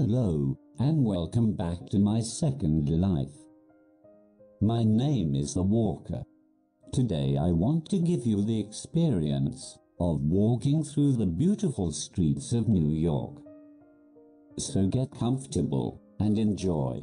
Hello, and welcome back to my second life. My name is The Walker. Today I want to give you the experience of walking through the beautiful streets of New York. So get comfortable and enjoy.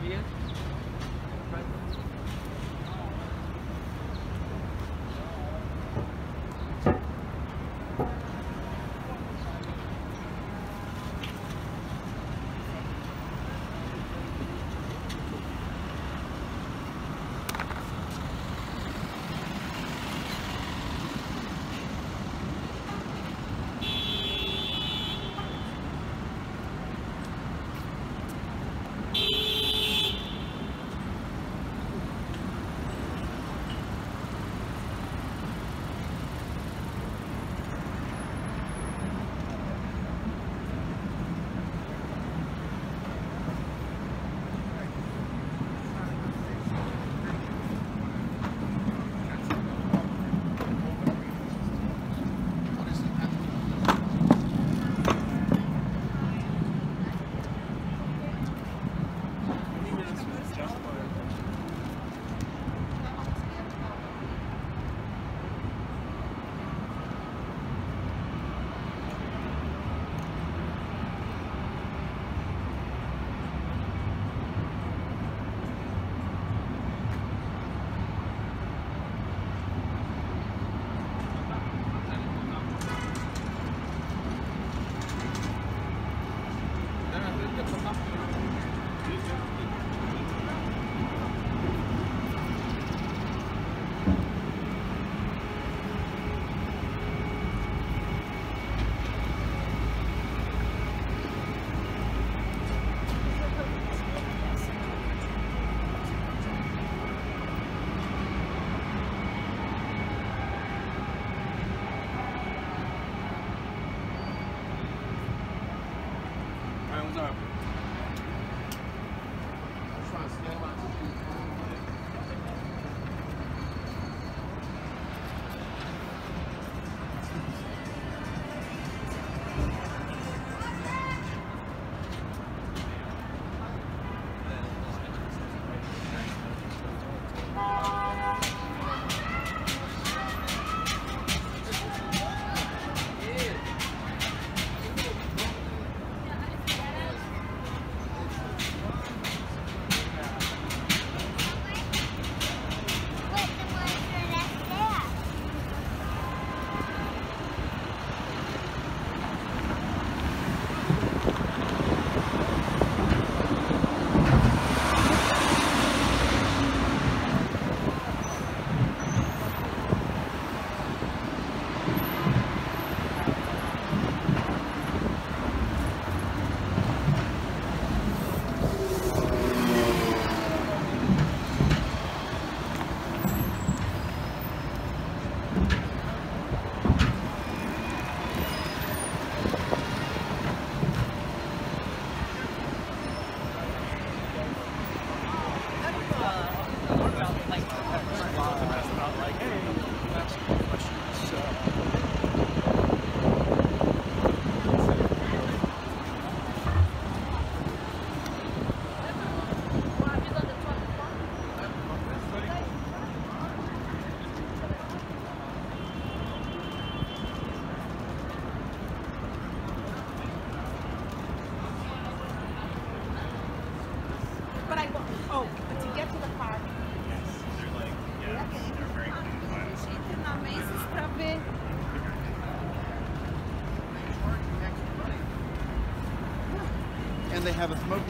bien. Have a smoking.